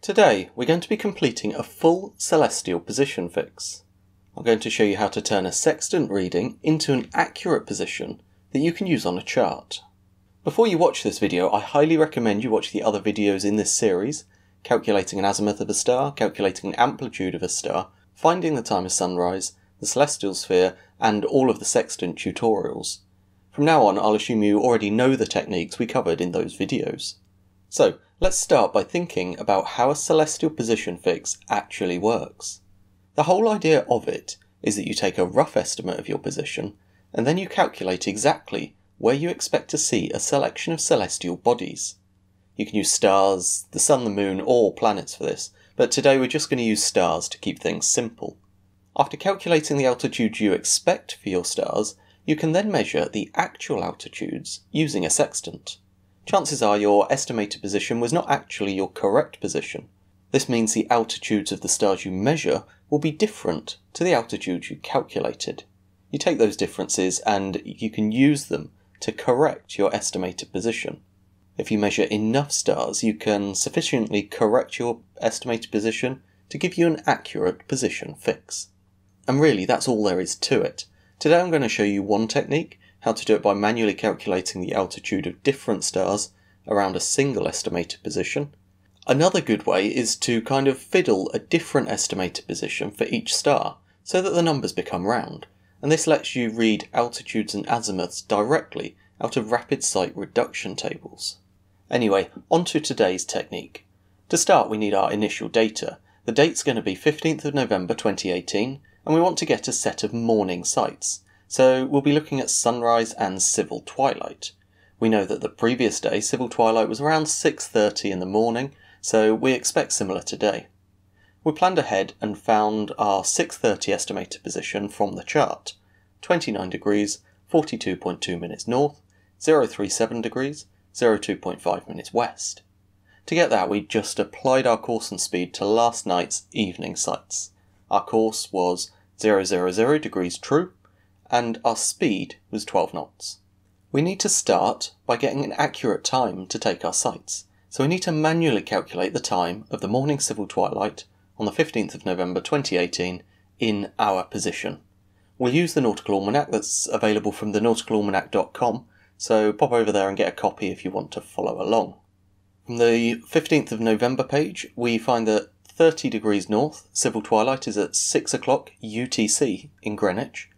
Today we're going to be completing a full celestial position fix. I'm going to show you how to turn a sextant reading into an accurate position that you can use on a chart. Before you watch this video, I highly recommend you watch the other videos in this series, calculating an azimuth of a star, calculating an amplitude of a star, finding the time of sunrise, the celestial sphere, and all of the sextant tutorials. From now on, I'll assume you already know the techniques we covered in those videos. So, let's start by thinking about how a celestial position fix actually works. The whole idea of it is that you take a rough estimate of your position, and then you calculate exactly where you expect to see a selection of celestial bodies. You can use stars, the sun, the moon, or planets for this, but today we're just going to use stars to keep things simple. After calculating the altitude you expect for your stars, you can then measure the actual altitudes using a sextant. Chances are your estimated position was not actually your correct position. This means the altitudes of the stars you measure will be different to the altitudes you calculated. You take those differences and you can use them to correct your estimated position. If you measure enough stars, you can sufficiently correct your estimated position to give you an accurate position fix. And really, that's all there is to it. Today I'm going to show you one technique, how to do it by manually calculating the altitude of different stars around a single estimated position. Another good way is to kind of fiddle a different estimated position for each star, so that the numbers become round, and this lets you read altitudes and azimuths directly out of rapid sight reduction tables. Anyway, on to today's technique. To start, we need our initial data. The date's going to be 15th of November 2018, and we want to get a set of morning sights. So we'll be looking at sunrise and civil twilight. We know that the previous day, civil twilight was around 6:30 in the morning, so we expect similar today. We planned ahead and found our 6:30 estimated position from the chart. 29 degrees, 42.2 minutes north, 037 degrees, 02.5 minutes west. To get that, we just applied our course and speed to last night's evening sights. Our course was 000 degrees true, and our speed was 12 knots. We need to start by getting an accurate time to take our sights, so we need to manually calculate the time of the morning civil twilight on the 15th of November 2018 in our position. We'll use the Nautical Almanac that's available from the nauticalalmanac.com, so pop over there and get a copy if you want to follow along. From the 15th of November page, we find that 30 degrees north, civil twilight is at 6 o'clock UTC in Greenwich,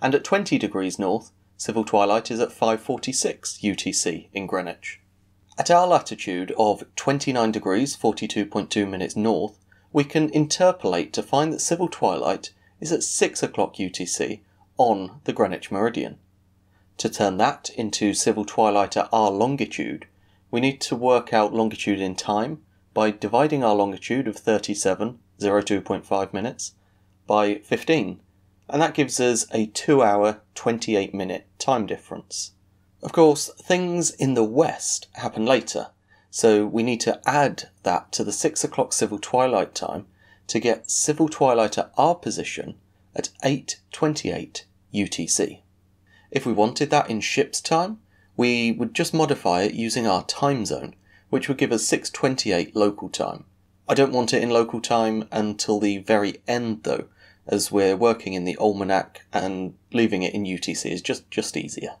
and at 20 degrees north, civil twilight is at 5:46 UTC in Greenwich. At our latitude of 29 degrees 42.2 minutes north, we can interpolate to find that civil twilight is at 6 o'clock UTC on the Greenwich meridian. To turn that into civil twilight at our longitude, we need to work out longitude in time by dividing our longitude of 37, 02.5 minutes, by 15, and that gives us a 2 hour 28 minute time difference. Of course, things in the west happen later, so we need to add that to the 6 o'clock civil twilight time to get civil twilight at our position at 8.28 UTC. If we wanted that in ship's time, we would just modify it using our time zone which would give us 628 local time. I don't want it in local time until the very end though, as we're working in the almanac and leaving it in UTC is just, just easier.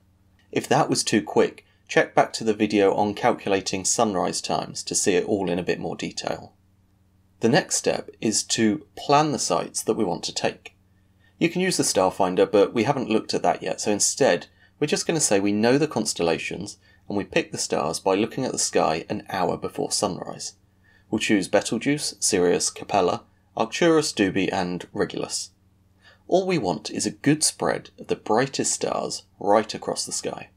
If that was too quick, check back to the video on calculating sunrise times to see it all in a bit more detail. The next step is to plan the sights that we want to take. You can use the star finder, but we haven't looked at that yet, so instead, we're just going to say we know the constellations and we pick the stars by looking at the sky an hour before sunrise. We'll choose Betelgeuse, Sirius, Capella, Arcturus, Dubhe, and Regulus. All we want is a good spread of the brightest stars right across the sky.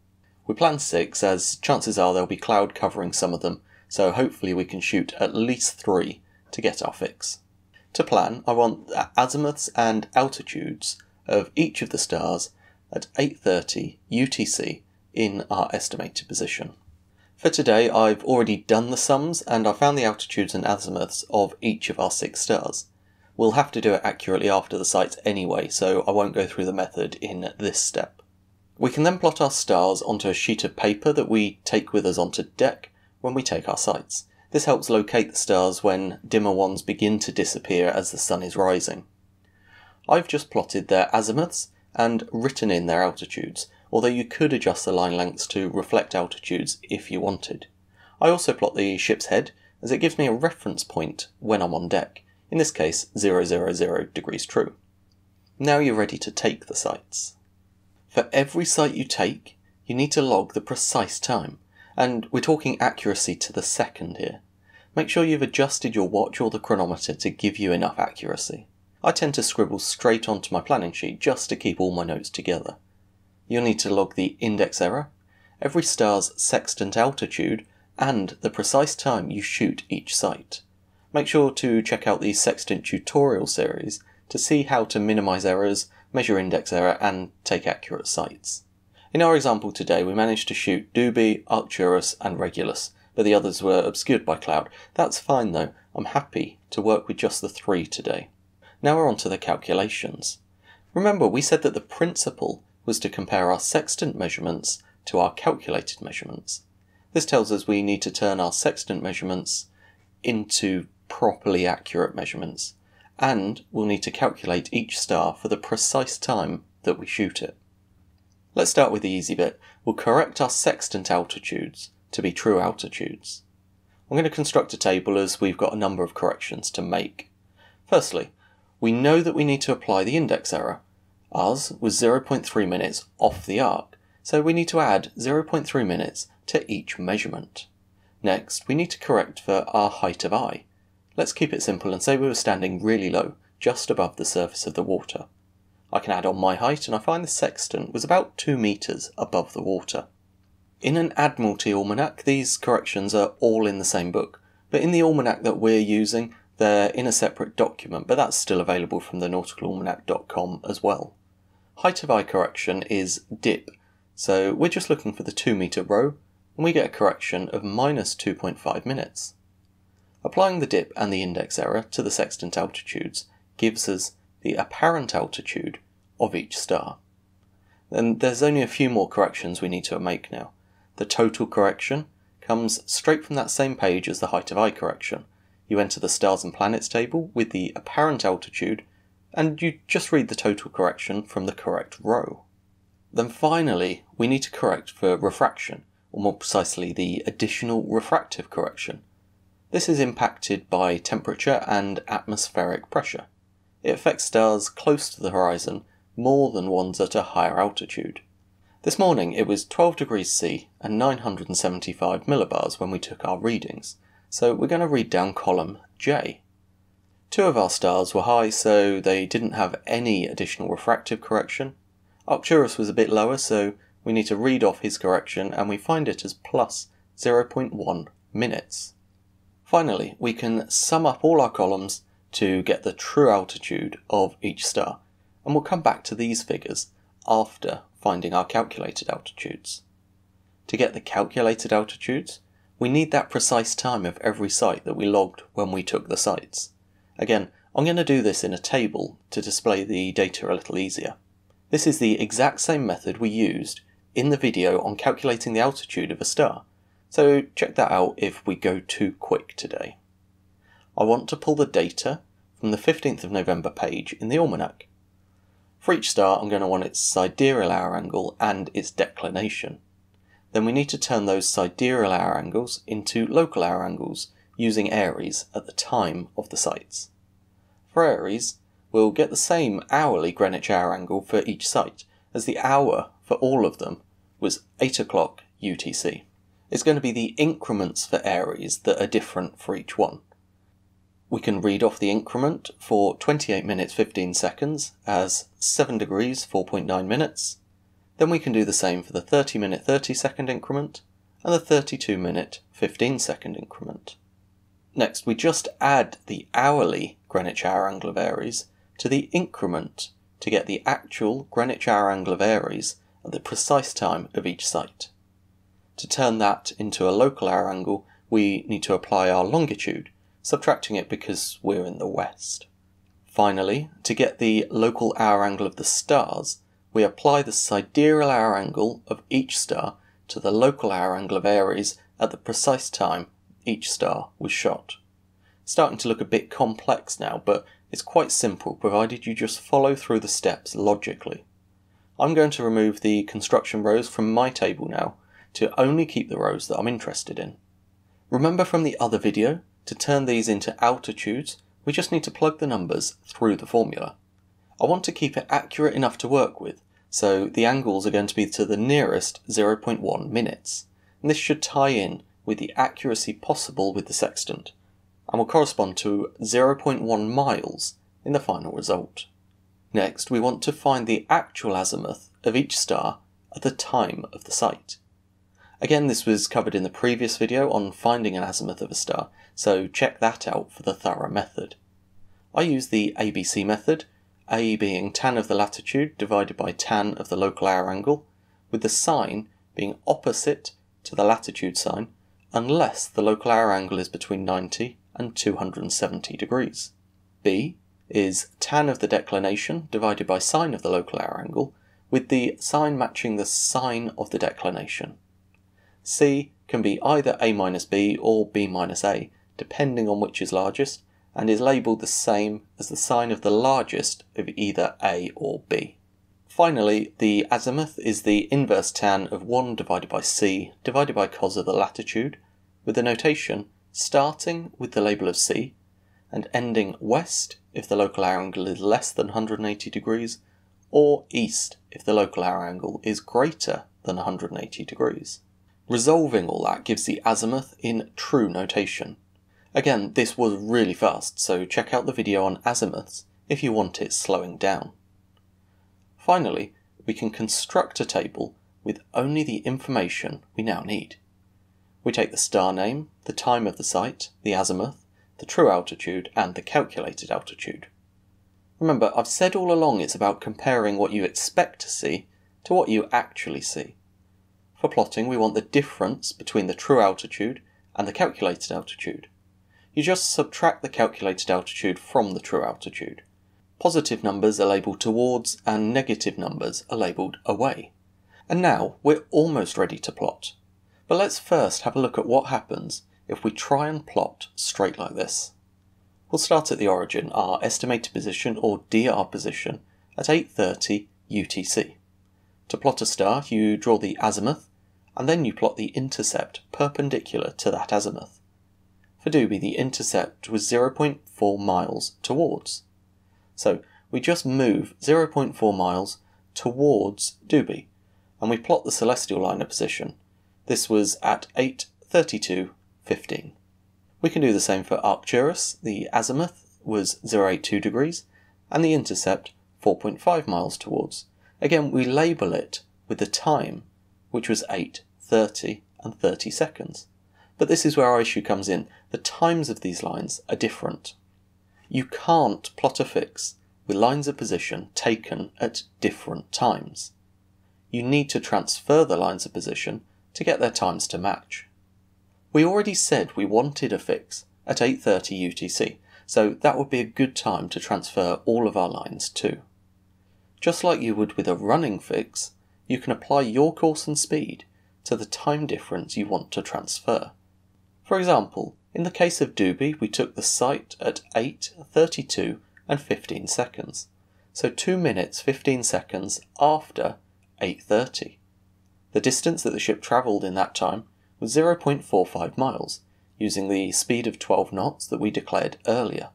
We plan six, as chances are there'll be cloud covering some of them, so hopefully we can shoot at least three to get our fix. To plan, I want the azimuths and altitudes of each of the stars at 8.30 UTC in our estimated position. For today, I've already done the sums and I found the altitudes and azimuths of each of our six stars. We'll have to do it accurately after the sights anyway, so I won't go through the method in this step. We can then plot our stars onto a sheet of paper that we take with us onto deck when we take our sights. This helps locate the stars when dimmer ones begin to disappear as the sun is rising. I've just plotted their azimuths and written in their altitudes, although you could adjust the line lengths to reflect altitudes if you wanted. I also plot the ship's head as it gives me a reference point when I'm on deck, in this case 000 degrees true. Now you're ready to take the sights. For every sight you take, you need to log the precise time, and we're talking accuracy to the second here. Make sure you've adjusted your watch or the chronometer to give you enough accuracy. I tend to scribble straight onto my planning sheet just to keep all my notes together. You'll need to log the index error, every star's sextant altitude, and the precise time you shoot each sight. Make sure to check out the sextant tutorial series to see how to minimize errors, measure index error, and take accurate sights. In our example today, we managed to shoot Dubhe, Arcturus, and Regulus, but the others were obscured by cloud. That's fine though, I'm happy to work with just the three today. Now we're on to the calculations. Remember, we said that the principle was to compare our sextant measurements to our calculated measurements. This tells us we need to turn our sextant measurements into properly accurate measurements, and we'll need to calculate each star for the precise time that we shoot it. Let's start with the easy bit. We'll correct our sextant altitudes to be true altitudes. I'm going to construct a table as we've got a number of corrections to make. Firstly, we know that we need to apply the index error. Ours was 0.3 minutes off the arc, so we need to add 0.3 minutes to each measurement. Next, we need to correct for our height of eye. Let's keep it simple and say we were standing really low, just above the surface of the water. I can add on my height and I find the sextant was about 2 metres above the water. In an Admiralty almanac, these corrections are all in the same book, but in the almanac that we're using, they're in a separate document, but that's still available from the nauticalalmanac.com as well. Height of eye correction is dip, so we're just looking for the 2 metre row, and we get a correction of minus 2.5 minutes. Applying the dip and the index error to the sextant altitudes gives us the apparent altitude of each star. Then there's only a few more corrections we need to make now. The total correction comes straight from that same page as the height of eye correction. You enter the stars and planets table with the apparent altitude, and you just read the total correction from the correct row. Then finally, we need to correct for refraction, or more precisely, the additional refractive correction, this is impacted by temperature and atmospheric pressure. It affects stars close to the horizon more than ones at a higher altitude. This morning it was 12 degrees C and 975 millibars when we took our readings, so we're going to read down column J. Two of our stars were high, so they didn't have any additional refractive correction. Arcturus was a bit lower, so we need to read off his correction and we find it as plus 0.1 minutes. Finally, we can sum up all our columns to get the true altitude of each star, and we'll come back to these figures after finding our calculated altitudes. To get the calculated altitudes, we need that precise time of every sight that we logged when we took the sights. Again, I'm going to do this in a table to display the data a little easier. This is the exact same method we used in the video on calculating the altitude of a star, so check that out if we go too quick today. I want to pull the data from the 15th of November page in the almanac. For each star, I'm going to want its sidereal hour angle and its declination. Then we need to turn those sidereal hour angles into local hour angles using Aries at the time of the sights. For Aries, we'll get the same hourly Greenwich hour angle for each sight, as the hour for all of them was 8 o'clock UTC It's going to be the increments for Aries that are different for each one. We can read off the increment for 28 minutes 15 seconds as 7 degrees 4.9 minutes. Then we can do the same for the 30 minute 30 second increment and the 32 minute 15 second increment. Next, we just add the hourly Greenwich hour angle of Aries to the increment to get the actual Greenwich hour angle of Aries at the precise time of each sight. To turn that into a local hour angle, we need to apply our longitude, subtracting it because we're in the west. Finally, to get the local hour angle of the stars, we apply the sidereal hour angle of each star to the local hour angle of Aries at the precise time each star was shot. Starting to look a bit complex now, but it's quite simple provided you just follow through the steps logically. I'm going to remove the construction rows from my table now to only keep the rows that I'm interested in. Remember from the other video, to turn these into altitudes, we just need to plug the numbers through the formula. I want to keep it accurate enough to work with, so the angles are going to be to the nearest 0.1 minutes, and this should tie in with the accuracy possible with the sextant, and will correspond to 0.1 miles in the final result. Next, we want to find the actual azimuth of each star at the time of the sight. Again, this was covered in the previous video on finding an azimuth of a star, so check that out for the thorough method. I use the ABC method, A being tan of the latitude divided by tan of the local hour angle, with the sign being opposite to the latitude sign unless the local hour angle is between 90 and 270 degrees. B is tan of the declination divided by sine of the local hour angle, with the sign matching the sign of the declination. C can be either A minus B or B minus A, depending on which is largest, and is labelled the same as the sign of the largest of either A or B. Finally, the azimuth is the inverse tan of 1 divided by C divided by cos of the latitude, with the notation starting with the label of C and ending west if the local hour angle is less than 180 degrees, or east if the local hour angle is greater than 180 degrees. Resolving all that gives the azimuth in true notation. Again, this was really fast, so check out the video on azimuths if you want it slowing down. Finally, we can construct a table with only the information we now need. We take the star name, the time of the sight, the azimuth, the true altitude, and the calculated altitude. Remember, I've said all along it's about comparing what you expect to see to what you actually see. For plotting, we want the difference between the true altitude and the calculated altitude. You just subtract the calculated altitude from the true altitude. Positive numbers are labelled towards and negative numbers are labelled away. And now we're almost ready to plot. But let's first have a look at what happens if we try and plot straight like this. We'll start at the origin, our estimated position or DR position at 8.30 UTC. To plot a star, you draw the azimuth, and then you plot the intercept perpendicular to that azimuth. For Dubhe, the intercept was 0.4 miles towards. So we just move 0.4 miles towards Dubhe, and we plot the celestial line of position. This was at 8.32.15. We can do the same for Arcturus. The azimuth was 082 degrees, and the intercept 4.5 miles towards. Again, we label it with the time, which was 8.30 and 30 seconds. But this is where our issue comes in. The times of these lines are different. You can't plot a fix with lines of position taken at different times. You need to transfer the lines of position to get their times to match. We already said we wanted a fix at 8.30 UTC, so that would be a good time to transfer all of our lines to. Just like you would with a running fix, you can apply your course and speed to the time difference you want to transfer. For example, in the case of Dubhe, we took the sight at 8, 32, and 15 seconds, so 2 minutes 15 seconds after 8.30. The distance that the ship travelled in that time was 0.45 miles, using the speed of 12 knots that we declared earlier.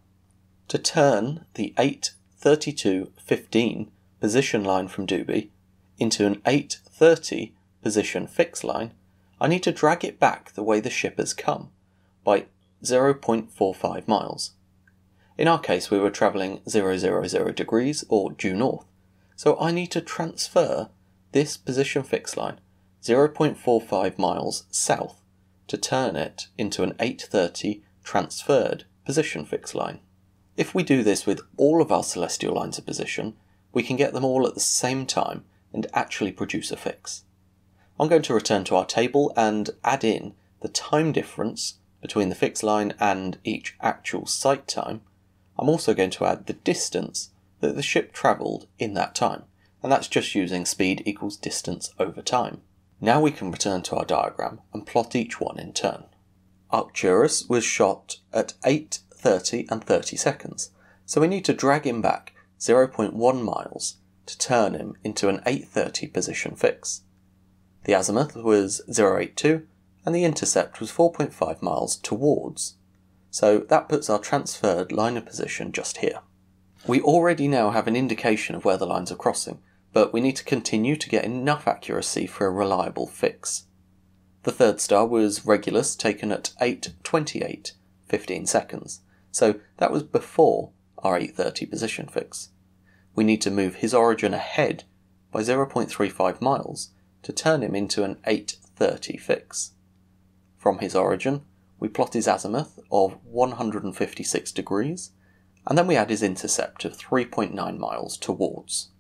To turn the 8.32.15 position line from Dubhe into an 8.30 position fix line, I need to drag it back the way the ship has come, by 0.45 miles. In our case, we were travelling 000 degrees or due north, so I need to transfer this position fix line 0.45 miles south to turn it into an 830 transferred position fix line. If we do this with all of our celestial lines of position, we can get them all at the same time and actually produce a fix. I'm going to return to our table and add in the time difference between the fixed line and each actual sight time. I'm also going to add the distance that the ship travelled in that time, and that's just using speed equals distance over time. Now we can return to our diagram and plot each one in turn. Arcturus was shot at 8, 30 and 30 seconds, so we need to drag him back 0.1 miles to turn him into an 8.30 position fix. The azimuth was 082 and the intercept was 4.5 miles towards, so that puts our transferred line of position just here. We already now have an indication of where the lines are crossing, but we need to continue to get enough accuracy for a reliable fix. The third star was Regulus taken at 8.28, 15 seconds, so that was before our 8.30 position fix. We need to move his origin ahead by 0.35 miles to turn him into an 8.30 fix. From his origin, we plot his azimuth of 156 degrees, and then we add his intercept of 3.9 miles towards.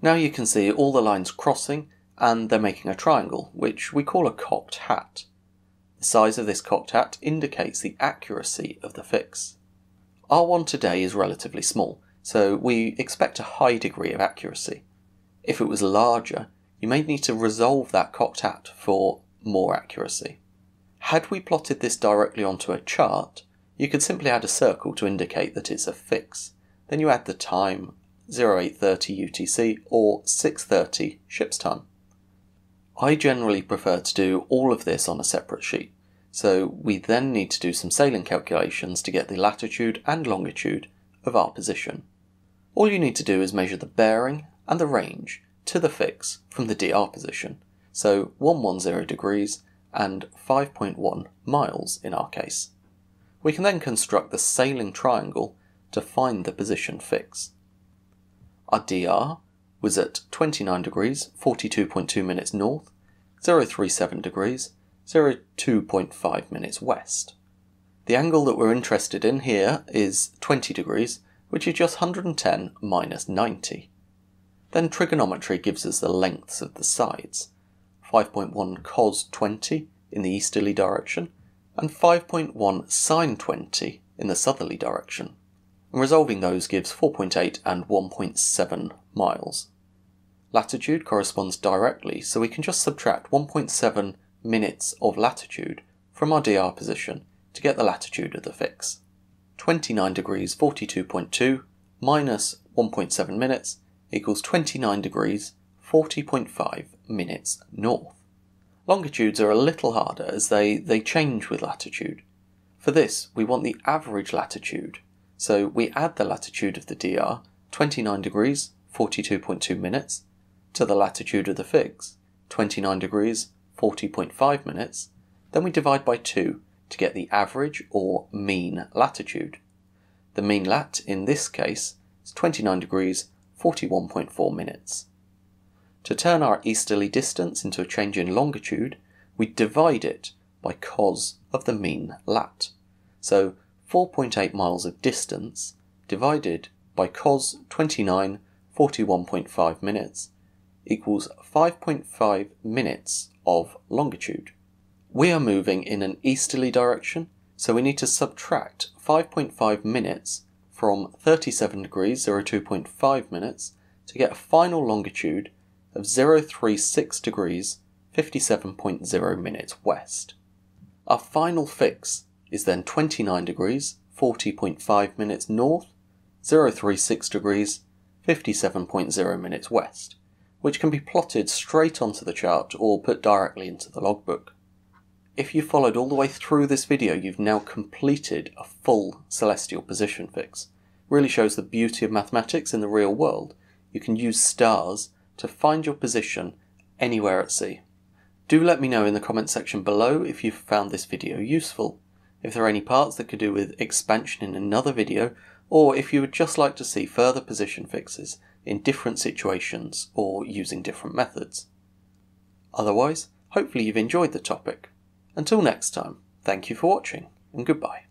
Now you can see all the lines crossing and they're making a triangle, which we call a cocked hat. The size of this cocked hat indicates the accuracy of the fix. R1 today is relatively small, so we expect a high degree of accuracy. If it was larger, you may need to resolve that cocked hat for more accuracy. Had we plotted this directly onto a chart, you could simply add a circle to indicate that it's a fix. Then you add the time 0830 UTC or 630 ship's time. I generally prefer to do all of this on a separate sheet, so we then need to do some sailing calculations to get the latitude and longitude of our position. All you need to do is measure the bearing and the range to the fix from the DR position, so 110 degrees and 5.1 miles in our case. We can then construct the sailing triangle to find the position fix. Our DR was at 29 degrees 42.2 minutes north, 037 degrees 02.5 minutes west. The angle that we're interested in here is 20 degrees, which is just 110 minus 90. Then trigonometry gives us the lengths of the sides 5.1 cos 20 in the easterly direction, and 5.1 sine 20 in the southerly direction. And resolving those gives 4.8 and 1.7 miles. Latitude corresponds directly, so we can just subtract 1.7 minutes of latitude from our DR position to get the latitude of the fix. 29 degrees 42.2 minus 1.7 minutes equals 29 degrees 40.5 minutes north. Longitudes are a little harder as they, they change with latitude. For this, we want the average latitude, so we add the latitude of the DR, 29 degrees 42.2 minutes, to the latitude of the fix, 29 degrees 40.5 minutes, then we divide by 2 to get the average or mean latitude. The mean lat in this case is 29 degrees 41.4 minutes. To turn our easterly distance into a change in longitude, we divide it by cos of the mean lat. So 4.8 miles of distance divided by cos 29 41.5 minutes equals 5.5 minutes of longitude. We are moving in an easterly direction, so we need to subtract 5.5 minutes from 37 degrees 02.5 minutes to get a final longitude of 036 degrees 57.0 minutes west. Our final fix is then 29 degrees 40.5 minutes north, 036 degrees 57.0 minutes west, which can be plotted straight onto the chart or put directly into the logbook. If you followed all the way through this video, you've now completed a full celestial position fix. Really shows the beauty of mathematics in the real world. You can use stars to find your position anywhere at sea. Do let me know in the comment section below if you've found this video useful, if there are any parts that could do with expansion in another video, or if you would just like to see further position fixes in different situations or using different methods. Otherwise, hopefully you've enjoyed the topic. Until next time, thank you for watching and goodbye.